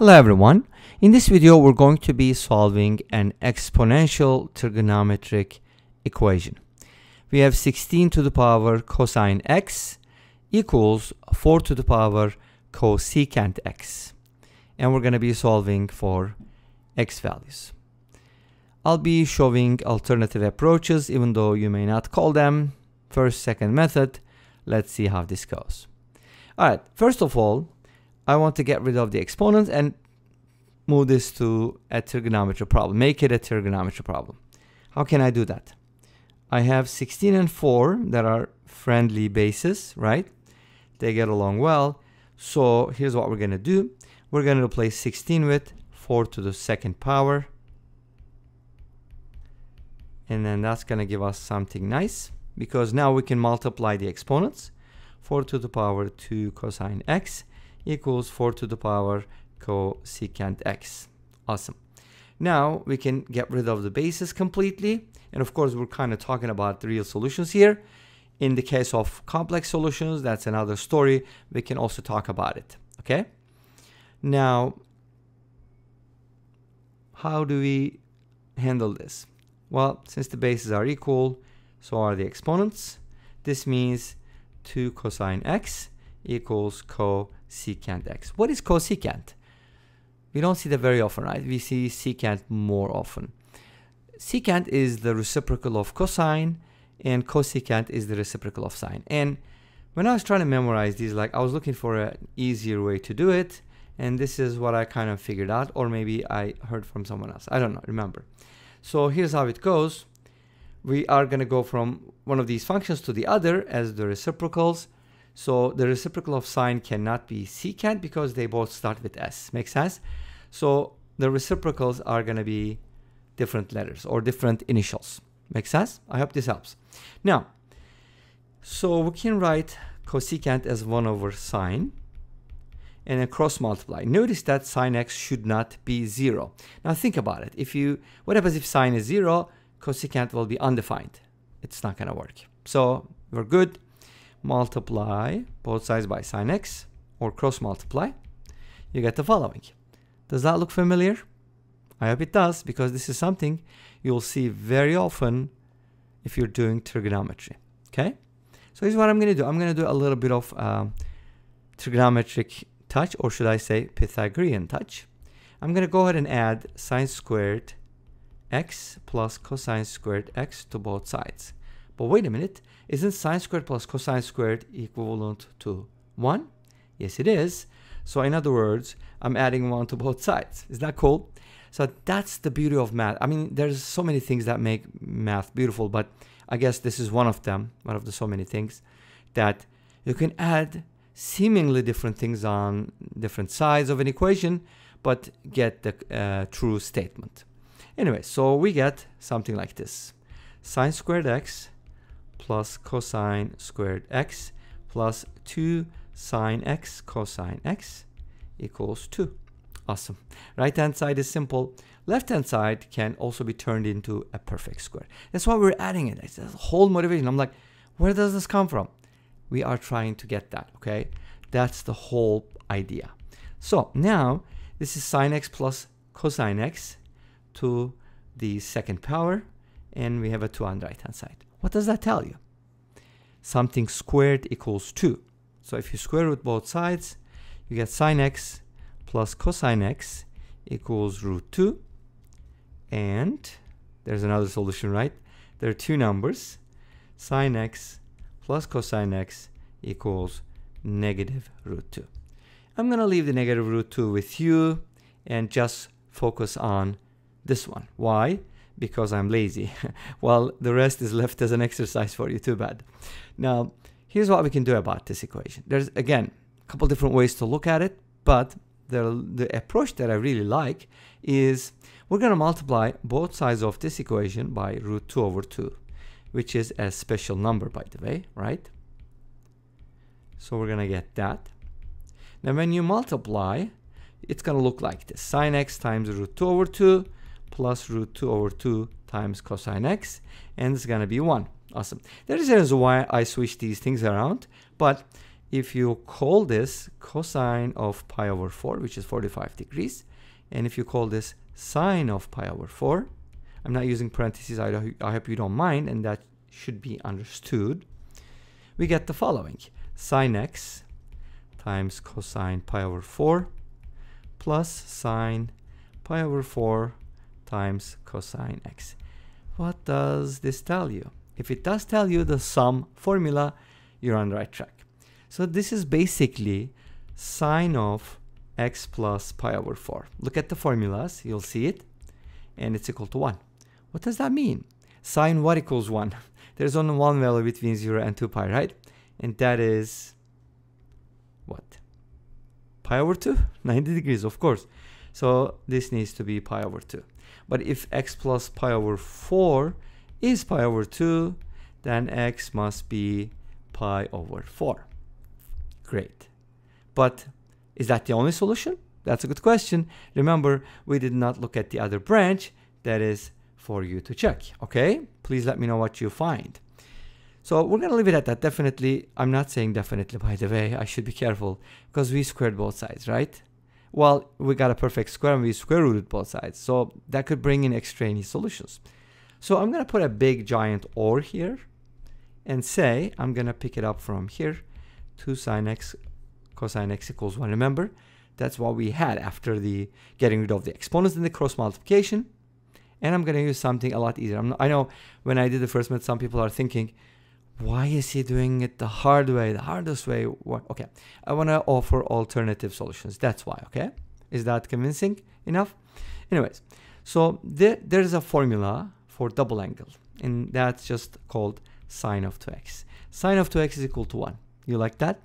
Hello everyone. In this video we're going to be solving an exponential trigonometric equation. We have 16 to the power cosine x equals 4 to the power cosecant x. And we're going to be solving for x values. I'll be showing alternative approaches even though you may not call them first second method. Let's see how this goes. Alright, first of all I want to get rid of the exponent and move this to a trigonometry problem. Make it a trigonometry problem. How can I do that? I have 16 and 4 that are friendly bases, right? They get along well. So here's what we're going to do. We're going to replace 16 with 4 to the second power. And then that's going to give us something nice because now we can multiply the exponents. 4 to the power 2 cosine x equals 4 to the power cosecant x. Awesome. Now we can get rid of the bases completely. And of course, we're kind of talking about the real solutions here. In the case of complex solutions, that's another story. We can also talk about it. Okay. Now, how do we handle this? Well, since the bases are equal, so are the exponents. This means 2 cosine x equals cosecant x. What is cosecant? We don't see that very often, right? We see secant more often. Secant is the reciprocal of cosine and cosecant is the reciprocal of sine. And when I was trying to memorize these, like I was looking for an easier way to do it. And this is what I kind of figured out, or maybe I heard from someone else. I don't know, remember. So here's how it goes. We are going to go from one of these functions to the other as the reciprocals. So the reciprocal of sine cannot be secant because they both start with s. Make sense? So the reciprocals are going to be different letters or different initials. Make sense? I hope this helps. Now, so we can write cosecant as 1 over sine and then cross multiply. Notice that sine x should not be 0. Now think about it. If you, what happens if sine is 0? Cosecant will be undefined. It's not going to work. So we're good multiply both sides by sine x or cross multiply, you get the following. Does that look familiar? I hope it does because this is something you'll see very often if you're doing trigonometry. Okay? So here's what I'm going to do. I'm going to do a little bit of um, trigonometric touch or should I say Pythagorean touch. I'm going to go ahead and add sine squared x plus cosine squared x to both sides. But wait a minute, isn't sine squared plus cosine squared equivalent to 1? Yes, it is. So in other words, I'm adding 1 to both sides. Is that cool? So that's the beauty of math. I mean, there's so many things that make math beautiful, but I guess this is one of them, one of the so many things that you can add seemingly different things on different sides of an equation, but get the uh, true statement. Anyway, so we get something like this. Sine squared x plus cosine squared x plus 2 sine x cosine x equals 2. Awesome. Right hand side is simple. Left hand side can also be turned into a perfect square. That's why we're adding it. It's the whole motivation. I'm like, where does this come from? We are trying to get that, okay? That's the whole idea. So now this is sine x plus cosine x to the second power and we have a 2 on the right hand side. What does that tell you? Something squared equals 2. So if you square root both sides, you get sine x plus cosine x equals root 2. And there's another solution, right? There are two numbers. Sine x plus cosine x equals negative root 2. I'm going to leave the negative root 2 with you and just focus on this one. Why? Because I'm lazy. well, the rest is left as an exercise for you, too bad. Now, here's what we can do about this equation. There's, again, a couple different ways to look at it, but the, the approach that I really like is we're going to multiply both sides of this equation by root 2 over 2, which is a special number, by the way, right? So we're going to get that. Now, when you multiply, it's going to look like this. Sine x times root 2 over 2 plus root 2 over 2 times cosine x, and it's going to be 1. Awesome. That is a reason why I switch these things around, but if you call this cosine of pi over 4, which is 45 degrees, and if you call this sine of pi over 4, I'm not using parentheses, I, I hope you don't mind, and that should be understood. We get the following. Sine x times cosine pi over 4 plus sine pi over 4 times cosine x. What does this tell you? If it does tell you the sum formula, you're on the right track. So this is basically sine of x plus pi over 4. Look at the formulas, you'll see it, and it's equal to 1. What does that mean? Sine what equals 1? There's only one value between 0 and 2 pi, right? And that is what? Pi over 2? 90 degrees, of course. So this needs to be pi over 2. But if x plus pi over 4 is pi over 2, then x must be pi over 4. Great. But is that the only solution? That's a good question. Remember, we did not look at the other branch. That is for you to check. Okay? Please let me know what you find. So we're going to leave it at that. Definitely, I'm not saying definitely, by the way. I should be careful because we squared both sides, right? Well, we got a perfect square and we square rooted both sides. So that could bring in extraneous solutions. So I'm going to put a big giant OR here and say I'm going to pick it up from here 2 sine x cosine x equals 1. Remember, that's what we had after the getting rid of the exponents in the cross multiplication. And I'm going to use something a lot easier. Not, i know when I did the first method, some people are thinking, why is he doing it the hard way, the hardest way? What? Okay, I want to offer alternative solutions. That's why, okay? Is that convincing enough? Anyways, so there, there's a formula for double angle, and that's just called sine of 2x. Sine of 2x is equal to 1. You like that?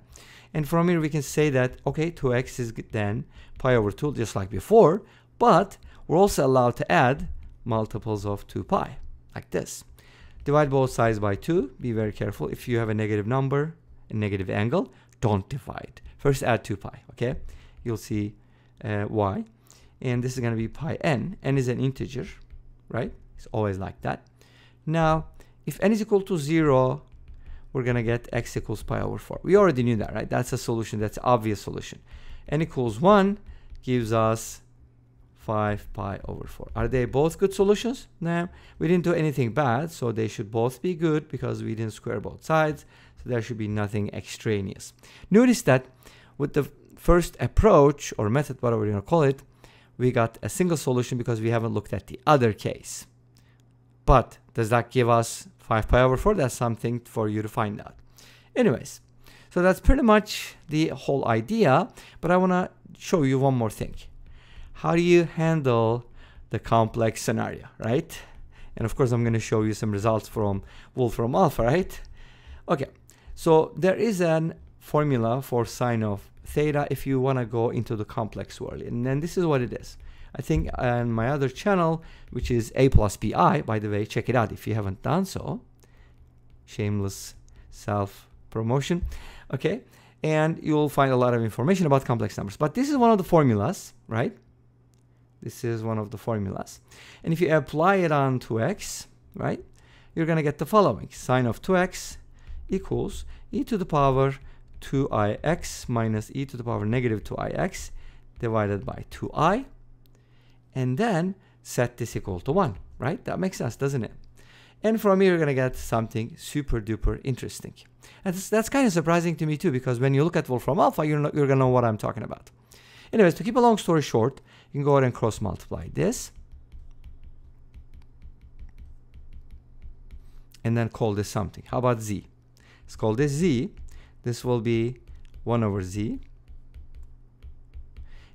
And from here we can say that, okay, 2x is then pi over 2, just like before, but we're also allowed to add multiples of 2 pi, like this. Divide both sides by 2. Be very careful. If you have a negative number, a negative angle, don't divide. First add 2 pi, okay? You'll see uh, why. And this is going to be pi n. n is an integer, right? It's always like that. Now, if n is equal to 0, we're going to get x equals pi over 4. We already knew that, right? That's a solution. That's obvious solution. n equals 1 gives us 5 pi over 4. Are they both good solutions? No, we didn't do anything bad, so they should both be good because we didn't square both sides, so there should be nothing extraneous. Notice that with the first approach or method, whatever you want to call it, we got a single solution because we haven't looked at the other case. But does that give us 5 pi over 4? That's something for you to find out. Anyways, so that's pretty much the whole idea, but I want to show you one more thing how do you handle the complex scenario, right? And of course, I'm going to show you some results from Wolfram Alpha, right? Okay, so there is an formula for sine of theta if you want to go into the complex world. And then this is what it is. I think on my other channel, which is A plus BI, by the way, check it out if you haven't done so. Shameless self promotion. Okay, and you'll find a lot of information about complex numbers. But this is one of the formulas, right? This is one of the formulas. And if you apply it on 2x, right, you're going to get the following. Sine of 2x equals e to the power 2ix minus e to the power negative 2ix divided by 2i. And then set this equal to 1, right? That makes sense, doesn't it? And from here, you're going to get something super duper interesting. And that's, that's kind of surprising to me too, because when you look at Wolfram Alpha, you're, you're going to know what I'm talking about. Anyways, to keep a long story short, can go ahead and cross multiply this. And then call this something. How about z? Let's call this z. This will be 1 over z.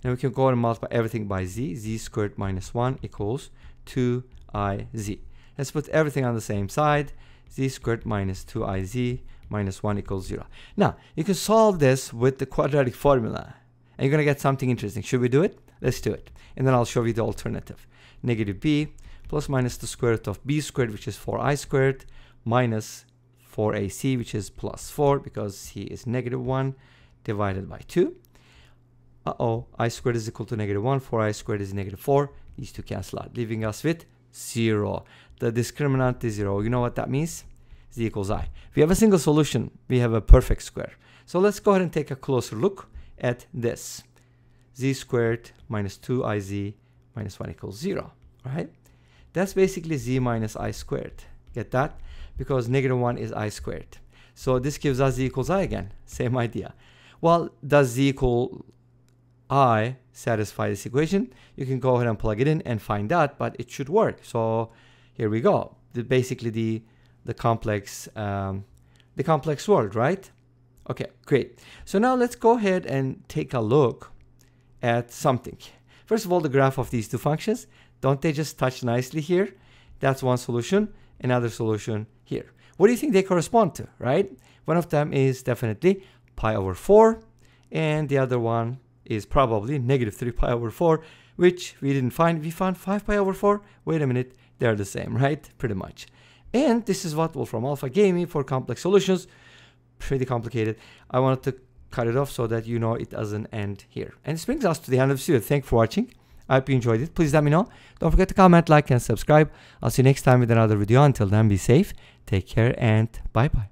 And we can go ahead and multiply everything by z. z squared minus 1 equals 2iz. Let's put everything on the same side. z squared minus 2iz minus 1 equals 0. Now, you can solve this with the quadratic formula and you're going to get something interesting. Should we do it? Let's do it. And then I'll show you the alternative. Negative b plus minus the square root of b squared, which is 4i squared, minus 4ac, which is plus 4, because c is negative 1, divided by 2. Uh-oh, i squared is equal to negative 1, 4i squared is negative 4. These two cancel out, leaving us with 0. The discriminant is 0. You know what that means? z equals i. We have a single solution, we have a perfect square. So let's go ahead and take a closer look at this. Z squared minus 2iz minus 1 equals 0, right? That's basically z minus i squared. Get that? Because negative 1 is i squared. So this gives us z equals i again. Same idea. Well, does z equal i satisfy this equation? You can go ahead and plug it in and find that, but it should work. So here we go. The, basically the the complex um, the complex world, right? Okay, great. So now let's go ahead and take a look at something. First of all, the graph of these two functions. Don't they just touch nicely here? That's one solution, another solution here. What do you think they correspond to, right? One of them is definitely pi over 4, and the other one is probably negative 3 pi over 4, which we didn't find. We found 5 pi over 4. Wait a minute, they're the same, right? Pretty much. And this is what Wolfram Alpha gave me for complex solutions. Pretty complicated. I wanted to cut it off so that you know it doesn't end here. And this brings us to the end of the video. Thank you for watching. I hope you enjoyed it. Please let me know. Don't forget to comment, like, and subscribe. I'll see you next time with another video. Until then, be safe, take care, and bye-bye.